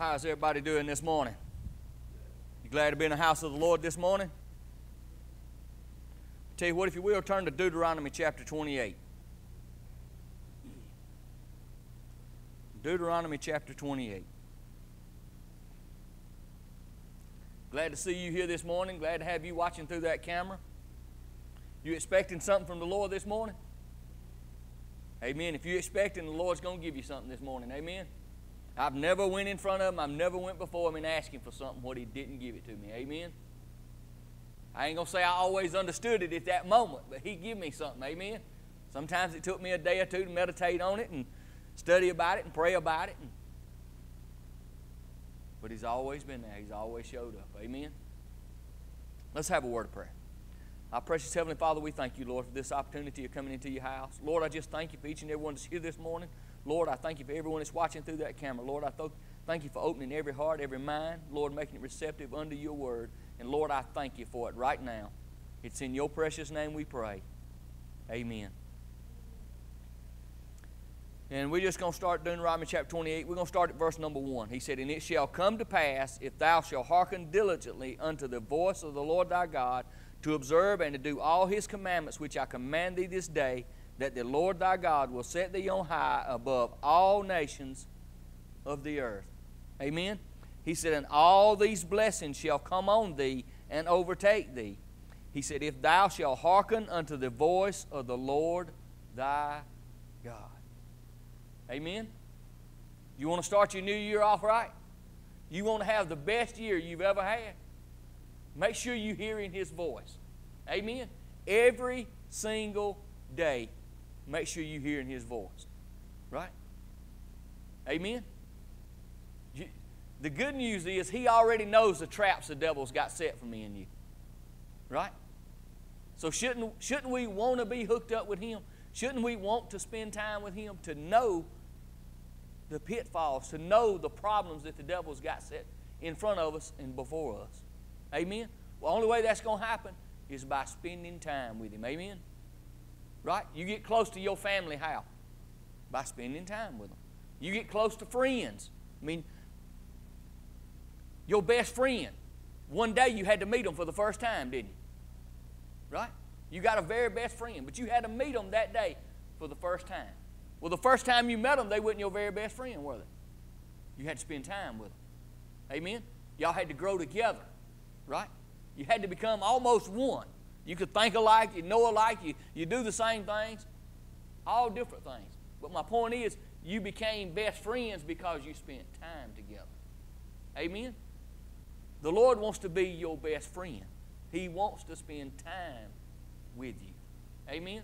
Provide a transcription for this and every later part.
how's everybody doing this morning? You glad to be in the house of the Lord this morning? Tell you what, if you will, turn to Deuteronomy chapter 28. Deuteronomy chapter 28. Glad to see you here this morning. Glad to have you watching through that camera. You expecting something from the Lord this morning? Amen. If you're expecting, the Lord's going to give you something this morning. Amen. I've never went in front of him. I've never went before him and asked him for something what he didn't give it to me. Amen. I ain't to say I always understood it at that moment, but he give me something. Amen. Sometimes it took me a day or two to meditate on it and study about it and pray about it. And, but he's always been there. He's always showed up. Amen. Let's have a word of prayer. Our precious Heavenly Father, we thank you, Lord, for this opportunity of coming into your house. Lord, I just thank you for each and every one that's here this morning. Lord, I thank you for everyone that's watching through that camera. Lord, I th- thank you for opening every heart, every mind. Lord, making it receptive unto your word. And Lord, I thank you for it right now. It's in your precious name we pray. Amen. And we're just going to start Deuteronomy chapter 28. We're going to start at verse number 1. He said, And it shall come to pass, if thou shalt hearken diligently unto the voice of the Lord thy God, to observe and to do all his commandments which I command thee this day, that the Lord thy God will set thee on high above all nations of the earth. Amen. He said, And all these blessings shall come on thee and overtake thee. He said, If thou shalt hearken unto the voice of the Lord thy God. Amen. You want to start your new year off right? You want to have the best year you've ever had? Make sure you're hearing His voice. Amen. Every single day, make sure you're hearing His voice. Right? Amen. The good news is He already knows the traps the devil's got set for me and you. Right? So shouldn't, shouldn't we want to be hooked up with Him? Shouldn't we want to spend time with Him to know the pitfalls, to know the problems that the devil's got set in front of us and before us? Amen? Well, the only way that's going to happen is by spending time with Him. Amen? Right? You get close to your family how? By spending time with them. You get close to friends. I mean, your best friend. One day you had to meet them for the first time, didn't you? Right? You got a very best friend, but you had to meet them that day for the first time. Well, the first time you met them, they weren't your very best friend, were they? You had to spend time with them. Amen? Y'all had to grow together right? You had to become almost one. You could think alike, you know alike, you, you do the same things, all different things. But my point is, you became best friends because you spent time together. Amen? The Lord wants to be your best friend. He wants to spend time with you. Amen?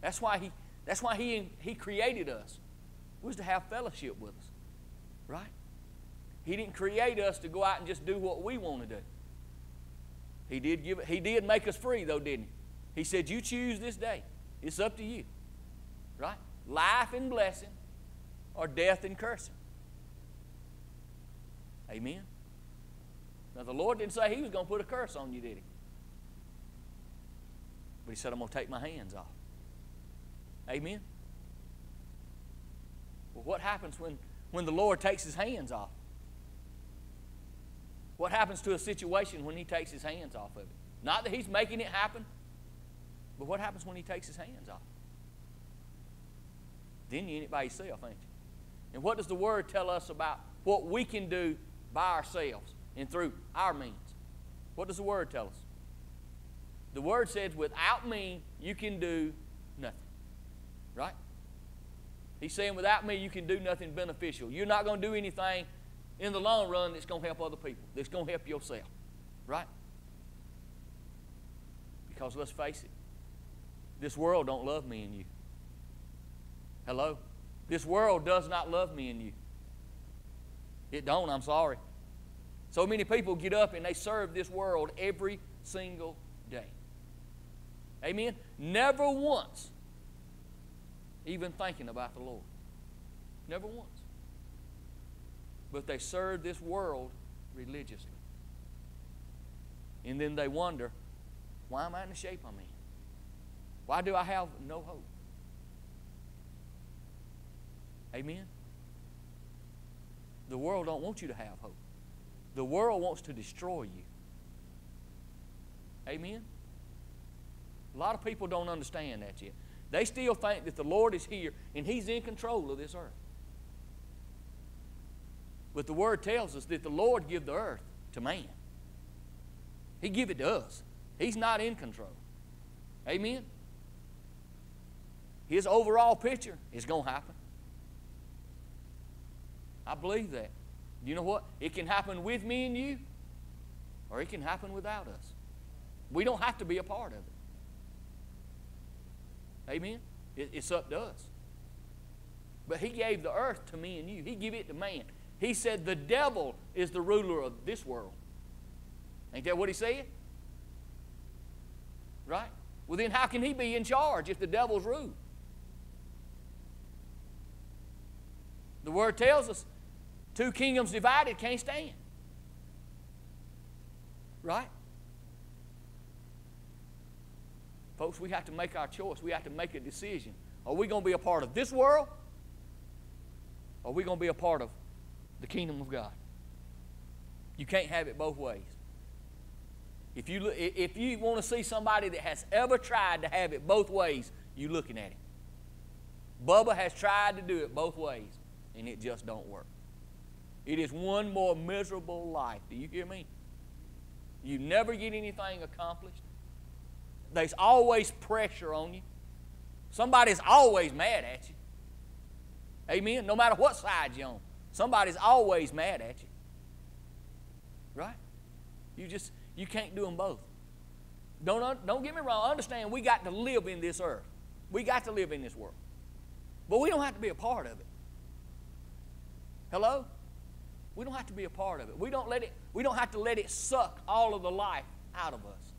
That's why He, that's why he, he created us, was to have fellowship with us. Right? He didn't create us to go out and just do what we want to do. He did give He did make us free, though, didn't He? He said, You choose this day. It's up to you. Right? Life and blessing or death and cursing. Amen. Now the Lord didn't say he was going to put a curse on you, did he? But he said, I'm going to take my hands off. Amen. Well, what happens when, when the Lord takes his hands off? What happens to a situation when he takes his hands off of it? Not that he's making it happen, but what happens when he takes his hands off? Then you're in it by yourself, ain't you? And what does the Word tell us about what we can do by ourselves and through our means? What does the Word tell us? The Word says, without me, you can do nothing. Right? He's saying, without me, you can do nothing beneficial. You're not going to do anything in the long run that's going to help other people, that's going to help yourself. Right? Because let's face it, this world don't love me and you. Hello? This world does not love me and you. It don't, I'm sorry. So many people get up and they serve this world every single day. Amen? Never once even thinking about the Lord. Never once but they serve this world religiously. And then they wonder, why am I in the shape I'm in? Why do I have no hope? Amen? The world don't want you to have hope. The world wants to destroy you. Amen? A lot of people don't understand that yet. They still think that the Lord is here and He's in control of this earth. But the Word tells us that the Lord give the earth to man. He give it to us. He's not in control. Amen? His overall picture is going to happen. I believe that. You know what? It can happen with me and you, or it can happen without us. We don't have to be a part of it. Amen? It, it's up to us. But He gave the earth to me and you, He gave it to man. He said the devil is the ruler of this world. Ain't that what He said? Right? Well, then how can He be in charge if the devil's rule? The Word tells us two kingdoms divided can't stand. Right? Folks, we have to make our choice. We have to make a decision. Are we going to be a part of this world? Or are we going to be a part of the kingdom of God? You can't have it both ways. If you, if you want to see somebody that has ever tried to have it both ways, you're looking at him. Bubba has tried to do it both ways, and it just don't work. It is one more miserable life. Do you hear me? You never get anything accomplished. There's always pressure on you. Somebody's always mad at you. Amen? No matter what side you're on, somebody's always mad at you. Right? You just, you can't do them both. Don't, don't get me wrong. Understand, we got to live in this earth. We got to live in this world. But we don't have to be a part of it. Hello? We don't have to be a part of it. We don't let it, we don't have to let it suck all of the life out of us.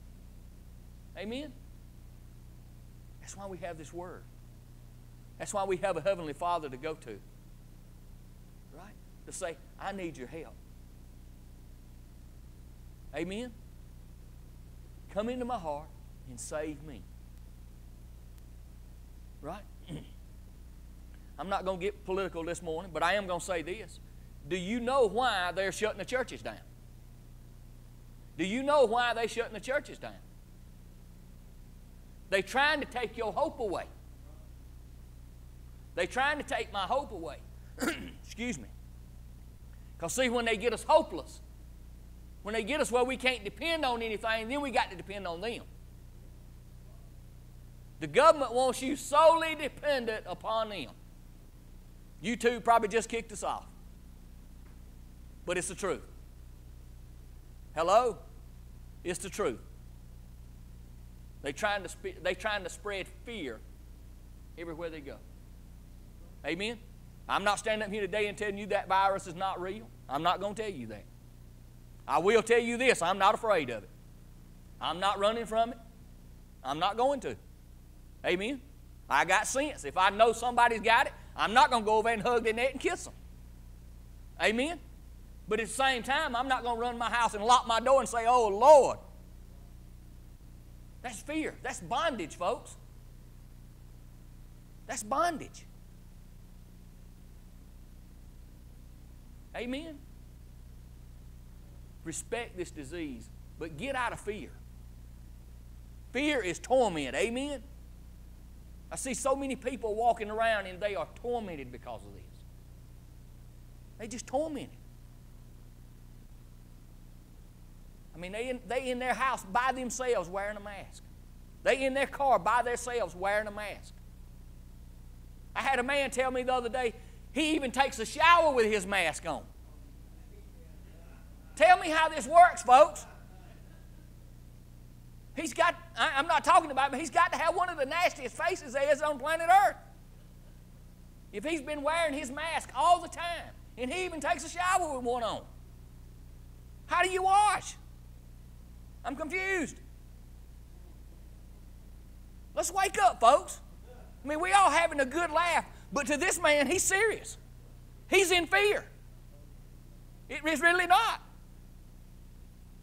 Amen? That's why we have this word. That's why we have a Heavenly Father to go to. To say, I need your help. Amen? Come into my heart and save me. Right? I'm not going to get political this morning, but I am going to say this. Do you know why they're shutting the churches down? Do you know why they're shutting the churches down? They're trying to take your hope away. They're trying to take my hope away. Excuse me. Because, see, when they get us hopeless, when they get us where we can't depend on anything, then we got to depend on them. The government wants you solely dependent upon them. YouTube probably just kicked us off. But it's the truth. Hello? It's the truth. They trying to sp- they trying to spread fear everywhere they go. Amen. I'm not standing up here today and telling you that virus is not real. I'm not going to tell you that. I will tell you this: I'm not afraid of it. I'm not running from it. I'm not going to. Amen. I got sense. If I know somebody's got it, I'm not going to go over and hug their neck and kiss them. Amen. But at the same time, I'm not going to run my house and lock my door and say, "Oh Lord, that's fear. That's bondage, folks. That's bondage. Amen? Respect this disease, but get out of fear. Fear is torment. Amen? I see so many people walking around and they are tormented because of this. They just tormented. I mean, they in, they in their house by themselves wearing a mask. They in their car by themselves wearing a mask. I had a man tell me the other day he even takes a shower with his mask on. Tell me how this works, folks. He's got, I, am not talking about him, he's got to have one of the nastiest faces there is on planet Earth. If he's been wearing his mask all the time, and he even takes a shower with one on, how do you wash? I'm confused. Let's wake up, folks. I mean, we all having a good laugh, but to this man, he's serious. He's in fear. It's really not.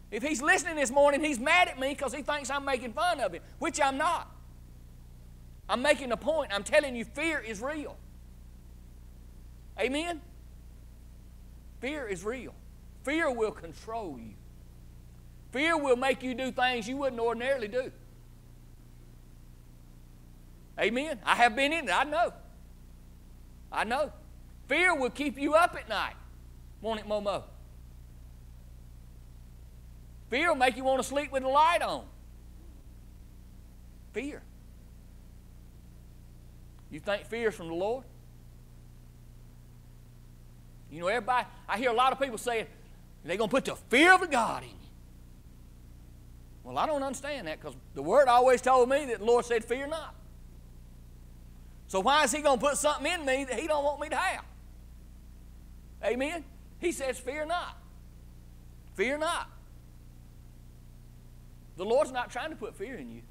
If he's listening this morning, he's mad at me because he thinks I'm making fun of him, which I'm not. I'm making a point. I'm telling you, fear is real. Amen? Fear is real. Fear will control you. Fear will make you do things you wouldn't ordinarily do. Amen. I have been in it. I know. I know. Fear will keep you up at night. Want it, Momo? Fear will make you want to sleep with the light on. Fear. You think fear is from the Lord? You know, everybody, I hear a lot of people saying they're going to put the fear of God in you. Well, I don't understand that because the Word always told me that the Lord said, Fear not. So why is He going to put something in me that He don't want me to have? Amen? He says, Fear not. Fear not. The Lord's not trying to put fear in you.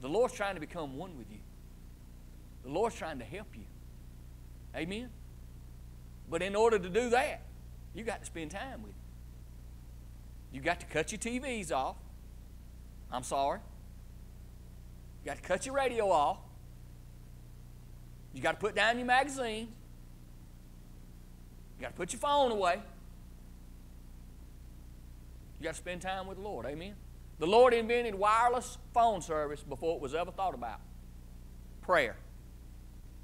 The Lord's trying to become one with you. The Lord's trying to help you. Amen? But in order to do that, you got to spend time with Him. You got to cut your TVs off. I'm sorry. You got to cut your radio off. You got to put down your magazines. You got to put your phone away. You got to spend time with the Lord. Amen. The Lord invented wireless phone service before it was ever thought about. Prayer.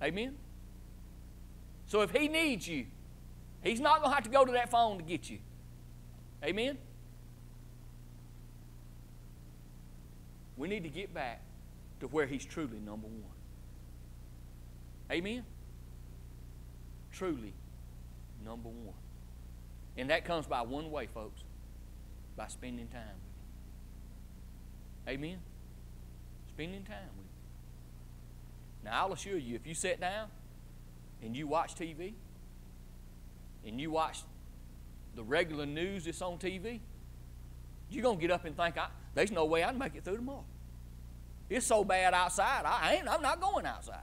Amen. So if He needs you, He's not going to have to go to that phone to get you. Amen? We need to get back to where He's truly number one. Amen? Truly number one. And that comes by one way, folks by spending time with Him. Amen? Spending time with Him. Now, I'll assure you, if you sit down and you watch TV, and you watch the regular news that's on TV, you're going to get up and think, there's no way I'd make it through tomorrow. It's so bad outside, I ain't, I'm not going outside.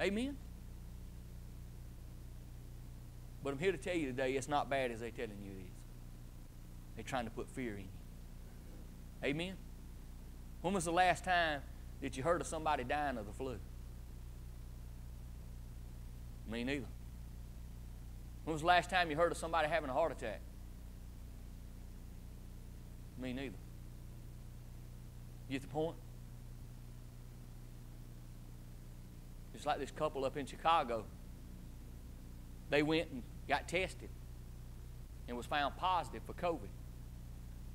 Amen? But I'm here to tell you today it's not bad as they're telling you it is. They're trying to put fear in you. Amen? When was the last time that you heard of somebody dying of the flu? Me neither. When was the last time you heard of somebody having a heart attack? Me neither. You get the point? It's like this couple up in Chicago. They went and got tested and was found positive for COVID.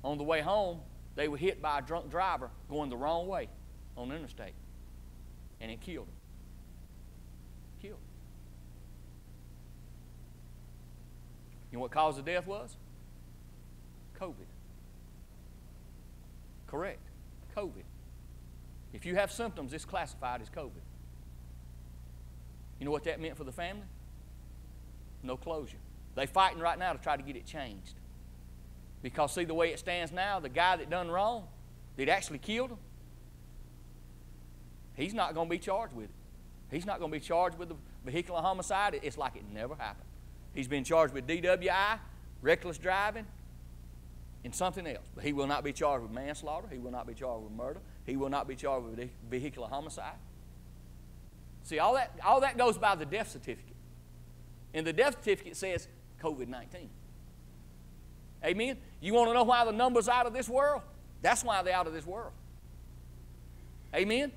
On the way home, they were hit by a drunk driver going the wrong way on the interstate, and it killed them. Killed. You know what cause of death was? COVID. Correct. COVID. If you have symptoms, it's classified as COVID. You know what that meant for the family? No closure. They're fighting right now to try to get it changed. Because, see, the way it stands now, the guy that done wrong, that actually killed him, he's not going to be charged with it. He's not going to be charged with the vehicular homicide. It's like it never happened. He's been charged with DWI, reckless driving, and something else. But he will not be charged with manslaughter. He will not be charged with murder. He will not be charged with vehicular homicide. See, all that, all that goes by the death certificate. And the death certificate says COVID 19. Amen? You want to know why the number's out of this world? That's why they're out of this world. Amen?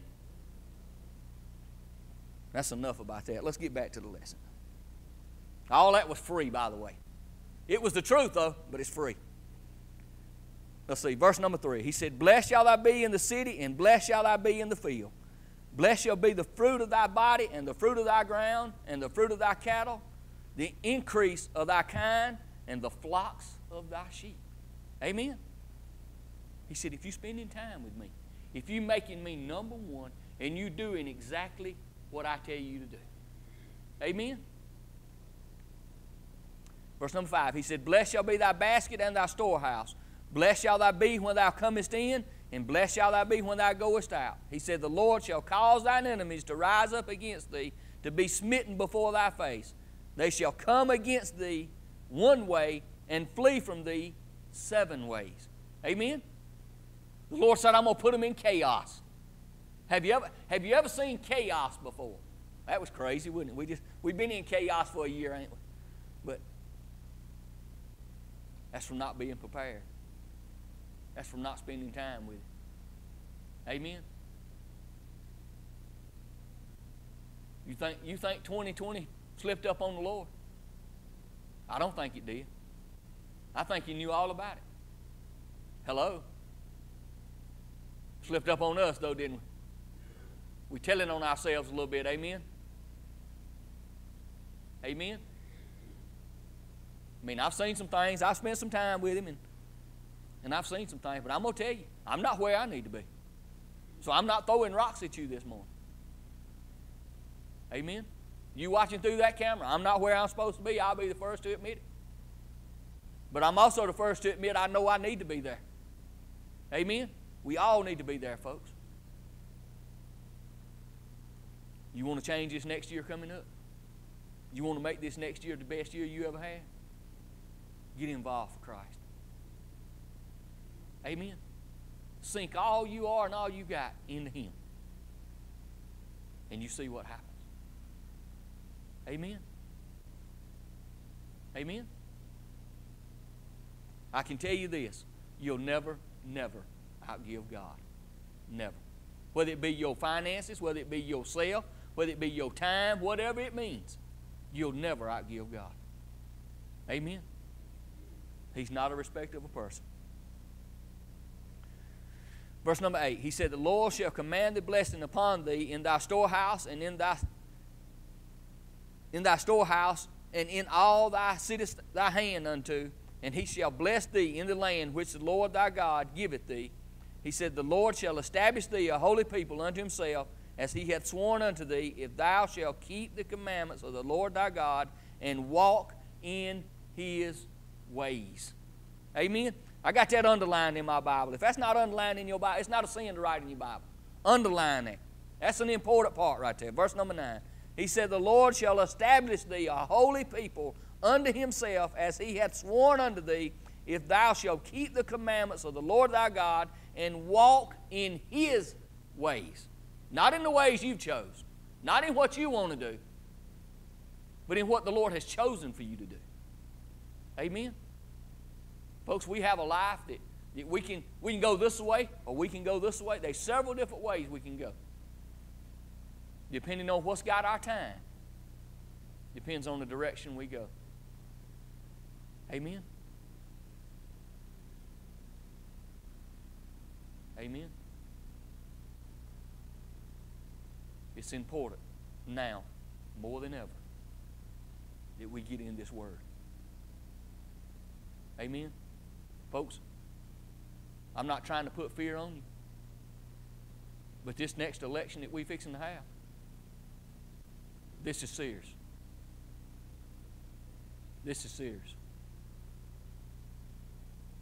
That's enough about that. Let's get back to the lesson. All that was free, by the way. It was the truth, though, but it's free. Let's see, verse number three. He said, Blessed shall I be in the city, and blessed shall I be in the field. Blessed shall be the fruit of thy body, and the fruit of thy ground, and the fruit of thy cattle, the increase of thy kind, and the flocks of thy sheep. Amen. He said, if you spending time with me, if you're making me number one, and you're doing exactly what I tell you to do. Amen. Verse number five, he said, Blessed shall be thy basket and thy storehouse. Blessed shall thou be when thou comest in, and blessed shall thou be when thou goest out. He said, The Lord shall cause thine enemies to rise up against thee, to be smitten before thy face. They shall come against thee one way and flee from thee seven ways. Amen? The Lord said, I'm going to put them in chaos. Have you, ever, have you ever seen chaos before? That was crazy, wasn't it? We just we've been in chaos for a year, ain't we? But that's from not being prepared. That's from not spending time with it. Amen. You think you think 2020 slipped up on the Lord? I don't think it did. I think He knew all about it. Hello. Slipped up on us though, didn't we? We telling on ourselves a little bit. Amen. Amen. I mean, I've seen some things. I've spent some time with him, and, and I've seen some things. But I'm going to tell you, I'm not where I need to be. So I'm not throwing rocks at you this morning. Amen. You watching through that camera, I'm not where I'm supposed to be. I'll be the first to admit it. But I'm also the first to admit I know I need to be there. Amen. We all need to be there, folks. You want to change this next year coming up? You want to make this next year the best year you ever had? Get involved for Christ. Amen. Sink all you are and all you got into Him. And you see what happens. Amen. Amen. I can tell you this you'll never, never outgive God. Never. Whether it be your finances, whether it be yourself, whether it be your time, whatever it means, you'll never outgive God. Amen. He's not a a person. Verse number 8, he said, The Lord shall command the blessing upon thee in thy storehouse and in thy in thy storehouse and in all thy sittest thy hand unto, and he shall bless thee in the land which the Lord thy God giveth thee. He said, The Lord shall establish thee a holy people unto himself, as he hath sworn unto thee, if thou shalt keep the commandments of the Lord thy God and walk in his ways. Amen. I got that underlined in my Bible. If that's not underlined in your Bible, it's not a sin to write in your Bible. Underline that. That's an important part right there. Verse number 9. He said, The Lord shall establish thee a holy people unto himself, as he hath sworn unto thee, if thou shalt keep the commandments of the Lord thy God and walk in his ways. Not in the ways you've chose, not in what you want to do, but in what the Lord has chosen for you to do. Amen. Folks, we have a life that, we can we can go this way or we can go this way. There's several different ways we can go. Depending on what's got our time. Depends on the direction we go. Amen. Amen. It's important now, more than ever, that we get in this Word. Amen. Folks, I'm not trying to put fear on you. But this next election that we're fixing to have, this is serious. This is serious.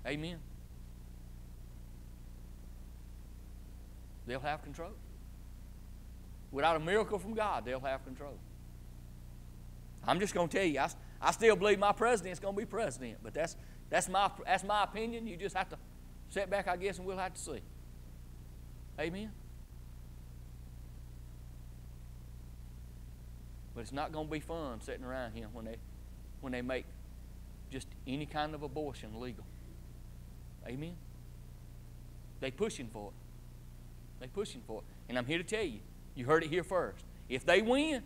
Amen. They'll have control. Without a miracle from God, they'll have control. I'm just going to tell you, I, I still believe my president's going to be president, but that's, that's, my, that's my opinion. You just have to sit back, I guess, and we'll have to see. Amen? But it's not going to be fun sitting around here when they, when they make just any kind of abortion legal. Amen? They pushing for it. They pushing for it. And I'm here to tell you, you heard it here first. If they win,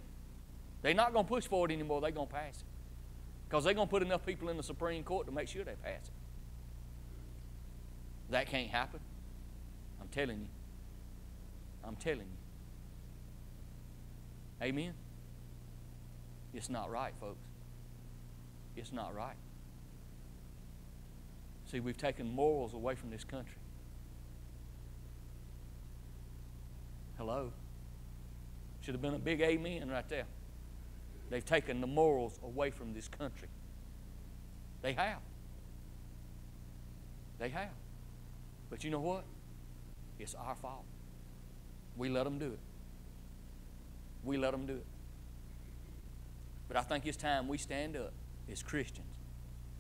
they're not going to push for it anymore. They're going to pass it. Because they're going to put enough people in the Supreme Court to make sure they pass it. That can't happen. I'm telling you. I'm telling you. Amen? It's not right, folks. It's not right. See, we've taken morals away from this country. Hello? Should have been a big amen right there. They've taken the morals away from this country. They have. They have. But you know what? It's our fault. We let them do it. We let them do it. But I think it's time we stand up as Christians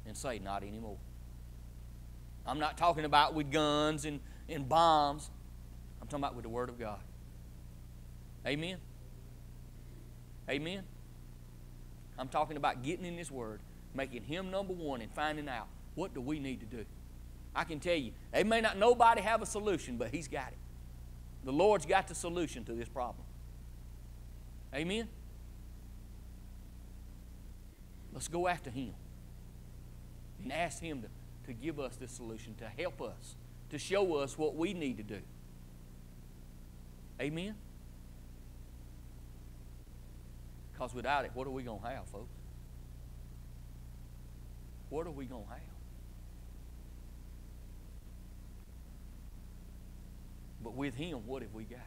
and say, not anymore. I'm not talking about with guns and, and bombs. I'm talking about with the Word of God. Amen? Amen? I'm talking about getting in His Word, making Him number one, and finding out what do we need to do. I can tell you, they may not nobody have a solution, but He's got it. The Lord's got the solution to this problem. Amen? Let's go after Him and ask Him to, to give us this solution, to help us, to show us what we need to do. Amen? Because without it, what are we going to have, folks? What are we going to have? But with Him, what have we got?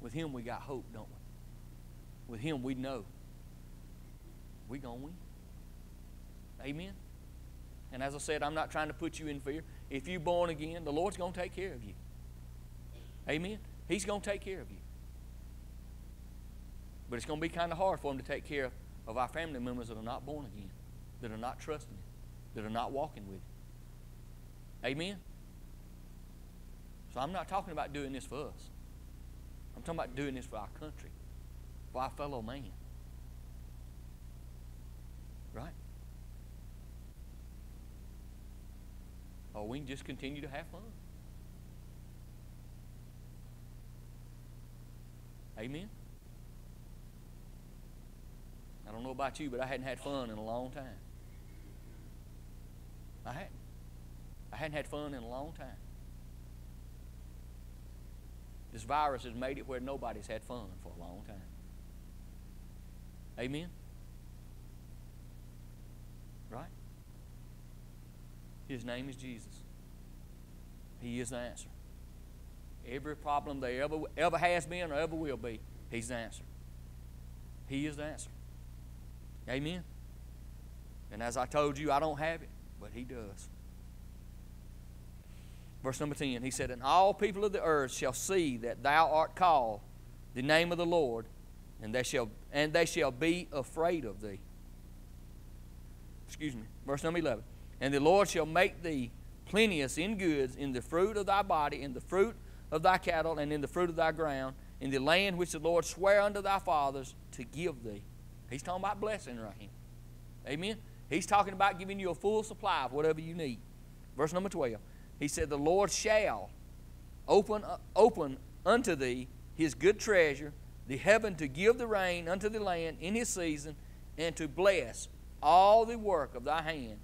With Him, we got hope, don't we? With Him, we know we're going to win. Amen? And as I said, I'm not trying to put you in fear. If you're born again, the Lord's going to take care of you. Amen? He's going to take care of you. But it's going to be kind of hard for Him to take care of our family members that are not born again, that are not trusting Him, that are not walking with Him. Amen? So I'm not talking about doing this for us. I'm talking about doing this for our country, for our fellow man. Right? Or we can just continue to have fun. Amen? I don't know about you, but I hadn't had fun in a long time. I hadn't. I hadn't had fun in a long time. This virus has made it where nobody's had fun for a long time. Amen? Right? His name is Jesus. He is the answer. Every problem there ever, ever has been or ever will be, He's the answer. He is the answer. Amen? And as I told you, I don't have it, but He does. Verse number 10, he said, And all people of the earth shall see that thou art called the name of the Lord, and they shall, and they shall be afraid of thee. Excuse me. Verse number 11. And the Lord shall make thee plenteous in goods, in the fruit of thy body, in the fruit of thy cattle, and in the fruit of thy ground, in the land which the Lord sware unto thy fathers to give thee. He's talking about blessing right here. Amen. He's talking about giving you a full supply of whatever you need. Verse number 12. He said, The Lord shall open, uh, open unto thee his good treasure, the heaven to give the rain unto the land in his season, and to bless all the work of thy hand.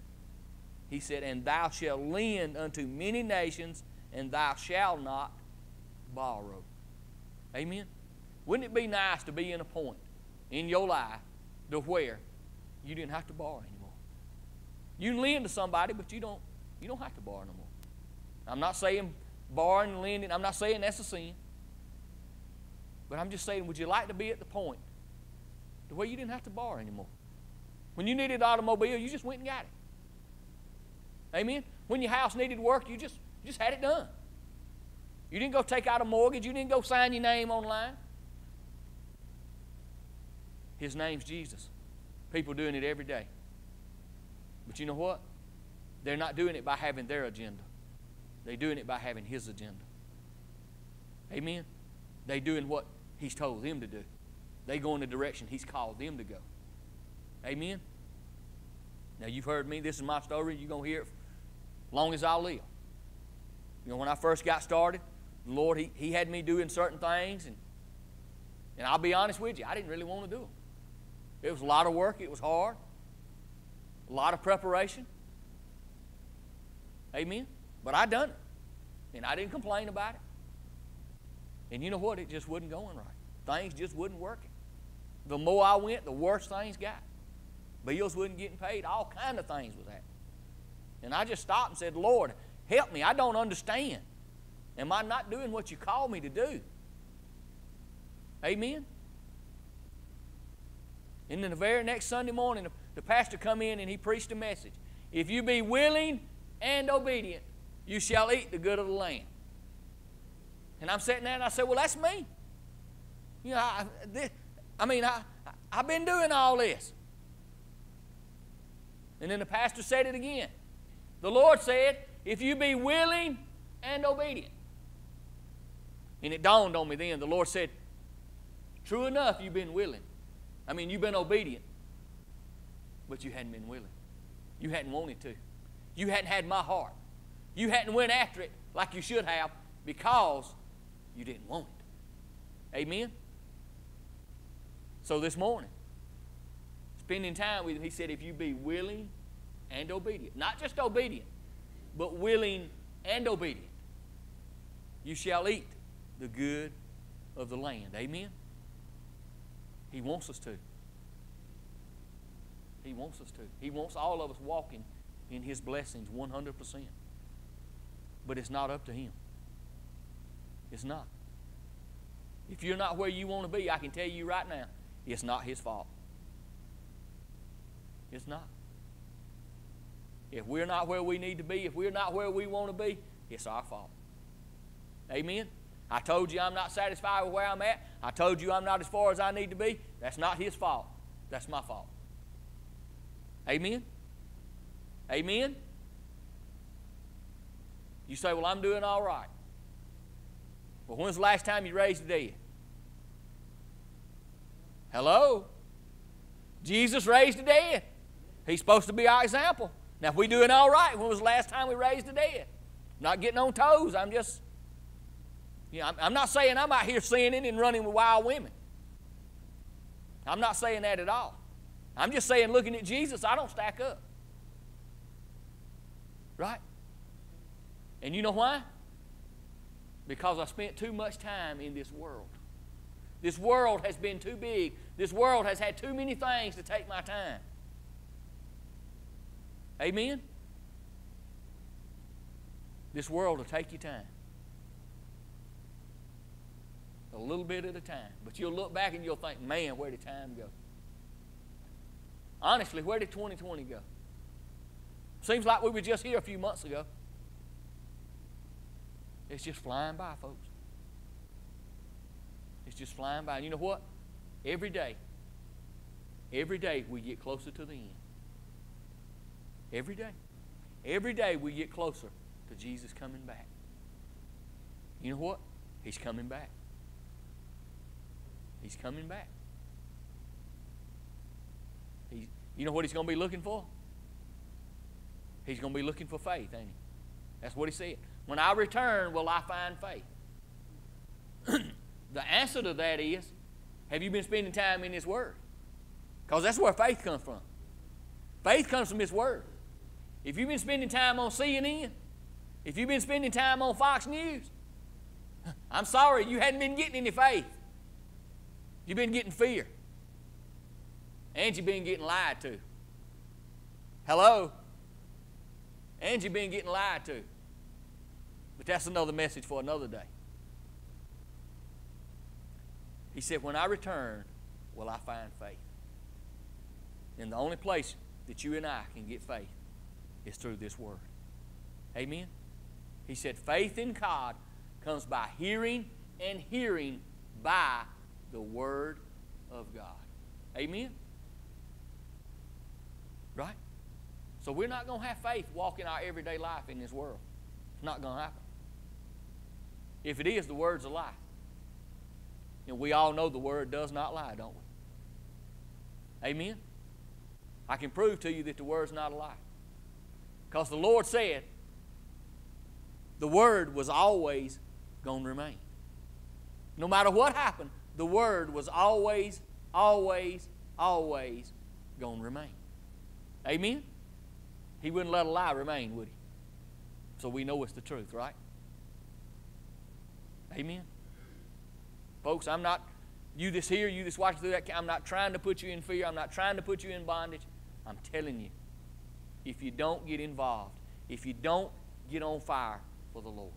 He said, And thou shalt lend unto many nations, and thou shalt not borrow. Amen. Wouldn't it be nice to be in a point in your life to where you didn't have to borrow anymore? You can lend to somebody, but you don't, you don't have to borrow no more. I'm not saying borrowing and lending, I'm not saying that's a sin. But I'm just saying, would you like to be at the point to where you didn't have to borrow anymore? When you needed an automobile, you just went and got it. Amen? When your house needed work, you just, you just had it done. You didn't go take out a mortgage, you didn't go sign your name online. His name's Jesus. People doing it every day. But you know what? They're not doing it by having their agenda. They're doing it by having His agenda. Amen? They're doing what He's told them to do. They go in the direction He's called them to go. Amen? Now, you've heard me. This is my story. You're going to hear it long as I live. You know, when I first got started, the Lord, He, he had me doing certain things, and, and I'll be honest with you, I didn't really want to do them. It was a lot of work, it was hard, a lot of preparation. Amen? But I done it. And I didn't complain about it. And you know what? It just wasn't going right. Things just wasn't working. The more I went, the worse things got. Bills wasn't getting paid. All kind of things was happening. And I just stopped and said, Lord, help me. I don't understand. Am I not doing what you call me to do? Amen? And then the very next Sunday morning, the pastor come in and he preached a message. If you be willing and obedient, you shall eat the good of the land. And I'm sitting there and I said, Well, that's me. You know, I, this, I mean, I, I've been doing all this. And then the pastor said it again. The Lord said, If you be willing and obedient. And it dawned on me then, the Lord said, True enough, you've been willing. I mean, you've been obedient, but you hadn't been willing. You hadn't wanted to. You hadn't had my heart. You hadn't went after it like you should have because you didn't want it. Amen? So this morning, spending time with him, he said, if you be willing and obedient, not just obedient, but willing and obedient, you shall eat the good of the land. Amen? He wants us to. He wants us to. He wants all of us walking in His blessings 100%. But it's not up to Him. It's not. If you're not where you want to be, I can tell you right now, it's not His fault. It's not. If we're not where we need to be, if we're not where we want to be, it's our fault. Amen? I told you I'm not satisfied with where I'm at. I told you I'm not as far as I need to be. That's not his fault. That's my fault. Amen? Amen? You say, Well, I'm doing all right. Well, when's the last time you raised the dead? Hello? Jesus raised the dead. He's supposed to be our example. Now, if we're doing all right, when was the last time we raised the dead? Not getting on toes. I'm just, you know, I'm, I'm not saying I'm out here sinning and running with wild women. I'm not saying that at all. I'm just saying, looking at Jesus, I don't stack up. Right? And you know why? Because I spent too much time in this world. This world has been too big. This world has had too many things to take my time. Amen? This world will take your time. A little bit at a time. But you'll look back and you'll think, man, where did time go? Honestly, where did 2020 go? Seems like we were just here a few months ago. It's just flying by, folks. It's just flying by. And you know what? Every day, every day we get closer to the end. Every day. Every day we get closer to Jesus coming back. You know what? He's coming back. He's coming back. He, you know what he's going to be looking for? He's going to be looking for faith, ain't he? That's what he said. When I return, will I find faith? the answer to that is have you been spending time in His Word? Because that's where faith comes from. Faith comes from His Word. If you've been spending time on CNN, if you've been spending time on Fox News, I'm sorry, you hadn't been getting any faith. You've been getting fear. And you've been getting lied to. Hello? And you've been getting lied to. But that's another message for another day. He said, When I return, will I find faith? And the only place that you and I can get faith is through this word. Amen? He said, Faith in God comes by hearing and hearing by the Word of God. Amen? Right? So we're not going to have faith walking our everyday life in this world. It's not going to happen. If it is, the Word's a lie. And we all know the Word does not lie, don't we? Amen? I can prove to you that the Word's not a lie. Because the Lord said the Word was always going to remain. No matter what happened, the Word was always, always, always going to remain. Amen? He wouldn't let a lie remain, would he? So we know it's the truth, right? Amen? Folks, I'm not, you this here, you this watching through that, I'm not trying to put you in fear. I'm not trying to put you in bondage. I'm telling you, if you don't get involved, if you don't get on fire for the Lord.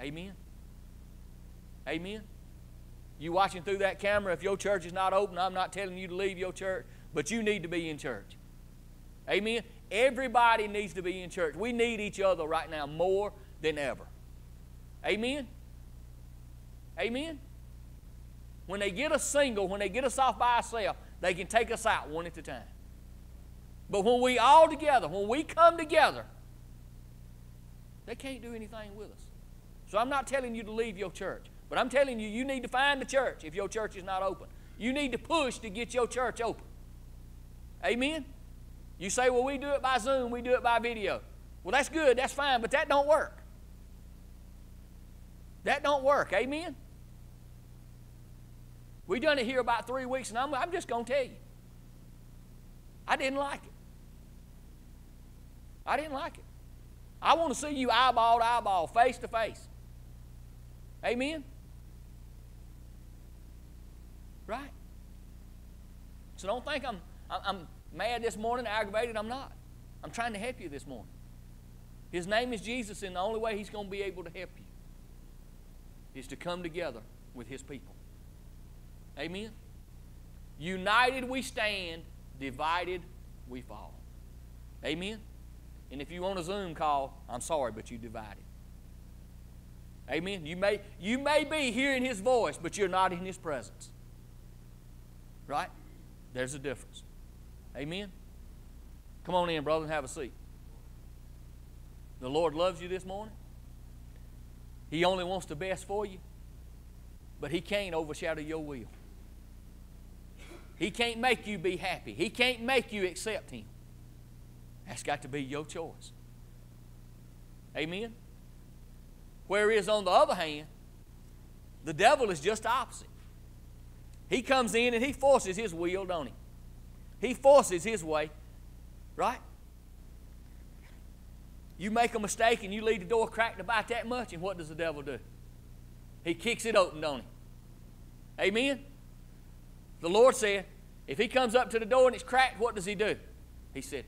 Amen? Amen? You watching through that camera, if your church is not open, I'm not telling you to leave your church, but you need to be in church. Amen? Everybody needs to be in church. We need each other right now more than ever. Amen? Amen? When they get us single, when they get us off by ourselves, they can take us out one at a time. But when we all together, when we come together, they can't do anything with us. So I'm not telling you to leave your church. But I'm telling you, you need to find the church if your church is not open. You need to push to get your church open. Amen? You say, well, we do it by Zoom, we do it by video. Well, that's good, that's fine, but that don't work. That don't work. Amen? We done it here about three weeks, and I'm, I'm just going to tell you. I didn't like it. I didn't like it. I want to see you eyeball to eyeball, face to face. Amen? Right? So don't think I'm, I'm mad this morning, aggravated. I'm not. I'm trying to help you this morning. His name is Jesus, and the only way He's going to be able to help you is to come together with His people. Amen? United we stand, divided we fall. Amen? And if you want a Zoom call, I'm sorry, but you divided. Amen. You may, you may be hearing his voice, but you're not in his presence. Right? There's a difference. Amen. Come on in, brother, and have a seat. The Lord loves you this morning. He only wants the best for you, but He can't overshadow your will. He can't make you be happy. He can't make you accept Him. That's got to be your choice. Amen? Whereas, on the other hand, the devil is just opposite. He comes in and he forces his will, don't he? He forces his way, right? You make a mistake and you leave the door cracked about that much, and what does the devil do? He kicks it open, don't he? Amen? The Lord said, if he comes up to the door and it's cracked, what does he do? He said,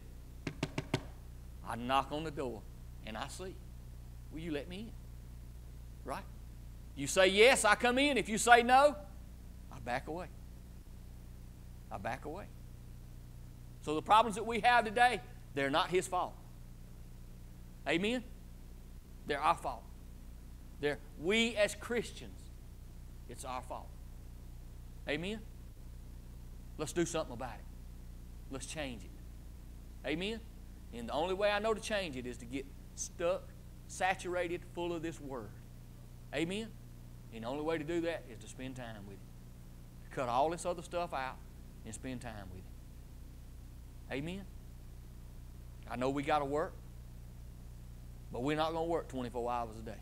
I knock on the door and I see. Will you let me in? Right? You say yes, I come in. If you say no, back away. I back away. So the problems that we have today, they're not his fault. Amen? They're our fault. They're we as Christians, it's our fault. Amen? Let's do something about it. Let's change it. Amen? And the only way I know to change it is to get stuck, saturated, full of this Word. Amen? And the only way to do that is to spend time with Him. Cut all this other stuff out and spend time with Him. Amen? I know we got to work, but we're not going to work 24 hours a day.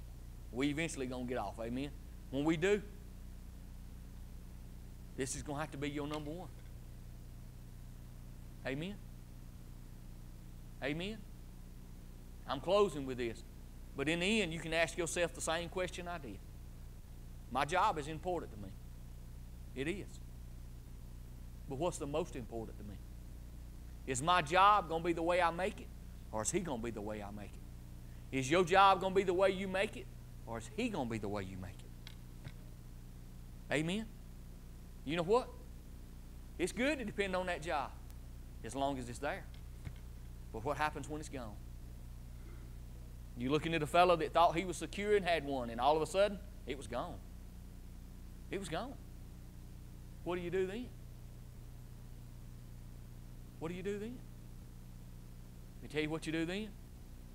We eventually going to get off. Amen? When we do, this is going to have to be your number one. Amen? Amen? I'm closing with this. But in the end, you can ask yourself the same question I did. My job is important to me. It is. But what's the most important to me? Is my job going to be the way I make it? Or is he going to be the way I make it? Is your job going to be the way you make it? Or is he going to be the way you make it? Amen? You know what? It's good to depend on that job as long as it's there. But what happens when it's gone? You looking at a fellow that thought he was secure and had one, and all of a sudden, it was gone. It was gone. What do you do then? What do you do then? Let me tell you what you do then.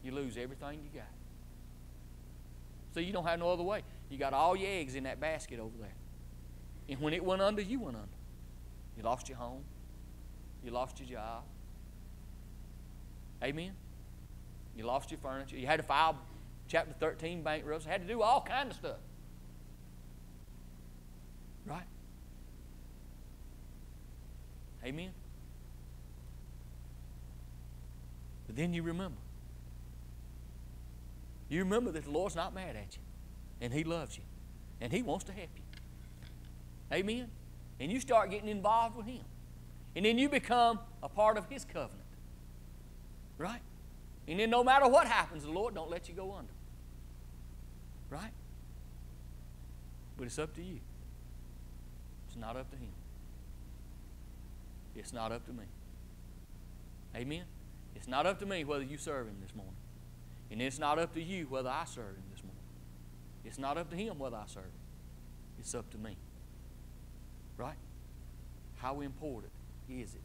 You lose everything you got. So you don't have no other way. You got all your eggs in that basket over there. And when it went under, you went under. You lost your home. You lost your job. Amen? You lost your furniture. You had to file Chapter 13 bankruptcy. You had to do all kind of stuff. Right? Amen? But then you remember. You remember that the Lord's not mad at you. And He loves you. And He wants to help you. Amen? And you start getting involved with Him. And then you become a part of His covenant. Right? And then no matter what happens, the Lord don't let you go under. Right? But it's up to you. It's not up to Him. It's not up to me. Amen? It's not up to me whether you serve Him this morning. And it's not up to you whether I serve Him this morning. It's not up to Him whether I serve Him. It's up to me. Right? How important is it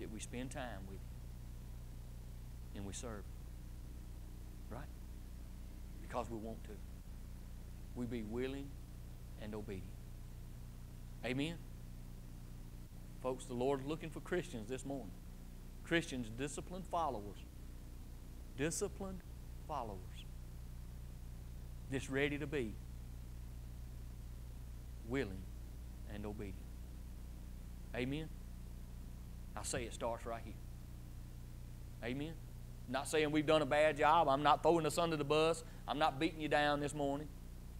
that we spend time with Him? and we serve. Right? Because we want to. We be willing and obedient. Amen? Folks, the Lord's looking for Christians this morning. Christians, disciplined followers. Disciplined followers. Just ready to be willing and obedient. Amen? I say it starts right here. Amen? I'm not saying we've done a bad job. I'm not throwing us under the bus. I'm not beating you down this morning.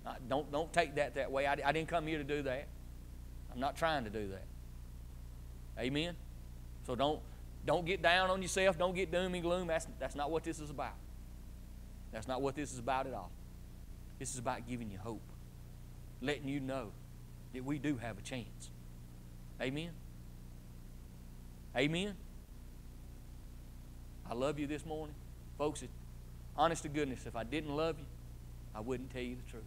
I, don't, don't take that that way. I, I didn't come here to do that. I'm not trying to do that. Amen? So don't, don't get down on yourself. Don't get doom and gloom. That's, that's not what this is about. That's not what this is about at all. This is about giving you hope, letting you know that we do have a chance. Amen? Amen? I love you this morning. Folks, it, honest to goodness, if I didn't love you, I wouldn't tell you the truth.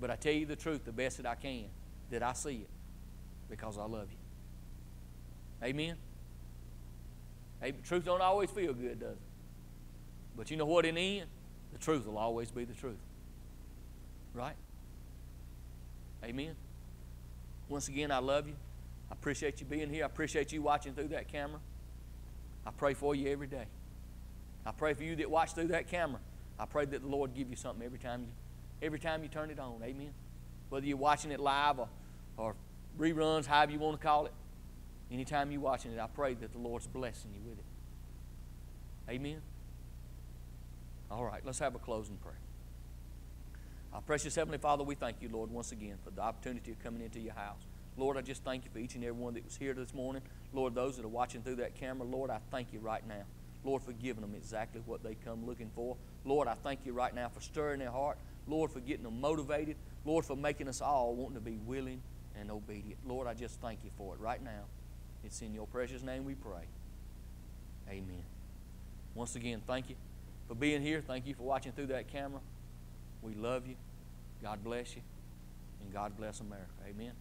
But I tell you the truth the best that I can, that I see it, because I love you. Amen? Truth don't always feel good, does it? But you know what in the end? The truth will always be the truth. Right? Amen? Once again, I love you. I appreciate you being here. I appreciate you watching through that camera. I pray for you every day. I pray for you that watch through that camera. I pray that the Lord give you something every time you every time you turn it on. Amen. Whether you're watching it live or, or reruns, however you want to call it, anytime you're watching it, I pray that the Lord's blessing you with it. Amen. All right, let's have a closing prayer. Our precious Heavenly Father, we thank you, Lord, once again for the opportunity of coming into your house. Lord, I just thank you for each and every one that was here this morning. Lord, those that are watching through that camera, Lord, I thank you right now. Lord, for giving them exactly what they come looking for. Lord, I thank you right now for stirring their heart. Lord, for getting them motivated. Lord, for making us all wanting to be willing and obedient. Lord, I just thank you for it right now. It's in your precious name we pray. Amen. Once again, thank you for being here. Thank you for watching through that camera. We love you. God bless you. And God bless America. Amen.